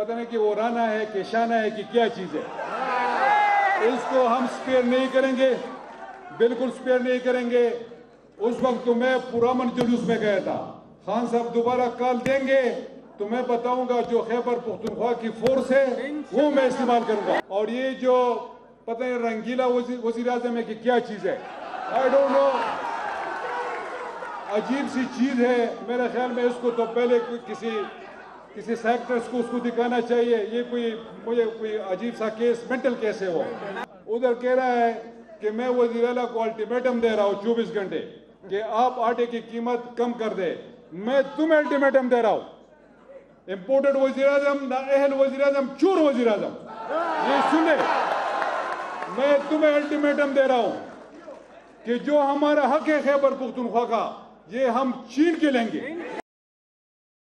पता नहीं कि वो राना है कि शाना है कि क्या चीज़ है। इसको हम स्पेयर नहीं करेंगे, बिल्कुल स्पेयर नहीं करेंगे। उस वक्त तो मैं पुरामन जुलूस में गया था। खान साहब दोबारा कॉल देंगे तो मैं बताऊँगा जो खैबर पुख्तनख्वा की फोर्स है, वो मैं इस्तेमाल करूँगा। और ये जो पता नहीं रंगीला वज़ीर आज़म है कि क्या चीज़ है? आई डोंट नो अजीब सी चीज़ है। मेरे ख्याल में इसको तो पहले किसी किसी सेक्टर्स को उसको दिखाना चाहिए। ये कोई मुझे कोई अजीब सा केस मेंटल केस है वो। उधर कह रहा है कि मैं वज़ीर अला को अल्टीमेटम दे रहा हूँ चौबीस घंटे कि आप आटे की कीमत कम कर दे। मैं तुम्हें अल्टीमेटम दे रहा हूँ। इम्पोर्टेड वज़ीर आज़म, नाअहल वज़ीर आज़म, चोर वज़ीर आज़म। ये सुने। मैं तुम्हें अल्टीमेटम दे रहा हूँ कि जो हमारा हक है खैबर पुख्तनख्वा का, ये हम छीन के लेंगे।